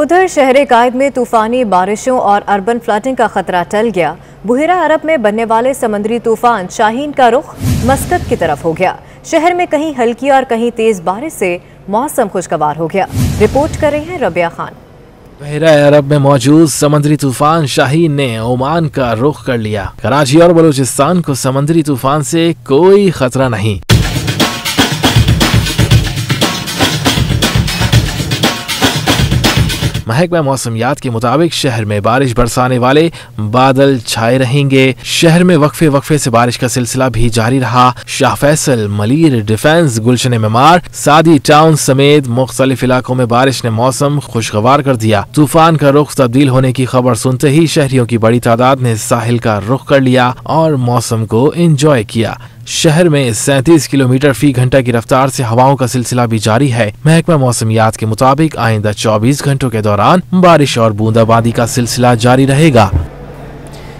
उधर शहर कायद में तूफानी बारिशों और अर्बन फ्लडिंग का खतरा टल गया। बुहेरा अरब में बनने वाले समुद्री तूफ़ान शाहीन का रुख मस्कत की तरफ़ हो गया। शहर में कहीं हल्की और कहीं तेज बारिश से मौसम खुशगवार हो गया। रिपोर्ट कर रहे हैं रबिया खान। बहरा अरब में मौजूद समुद्री तूफ़ान शाहीन ने ओमान का रुख कर लिया। कराची और बलूचिस्तान को समुद्री तूफ़ान से कोई खतरा नहीं। महकमा मौसमियात के मुताबिक शहर में बारिश बरसाने वाले बादल छाए रहेंगे। शहर में वक्फे वक्फे से बारिश का सिलसिला भी जारी रहा। शाह फैसल, मलिर, डिफेंस, गुलशन मेमार, सादी टाउन समेत मुख्तलिफ़ इलाकों में बारिश ने मौसम खुशगवार कर दिया। तूफ़ान का रुख तब्दील होने की खबर सुनते ही शहरियों की बड़ी तादाद ने साहिल का रुख कर लिया और मौसम को एंजॉय किया। शहर में सैंतीस किलोमीटर फ़ी घंटा की रफ्तार से हवाओं का सिलसिला भी जारी है। महकमा मौसमियात के मुताबिक आइंदा 24 घंटों के दौरान बारिश और बूंदाबांदी का सिलसिला जारी रहेगा।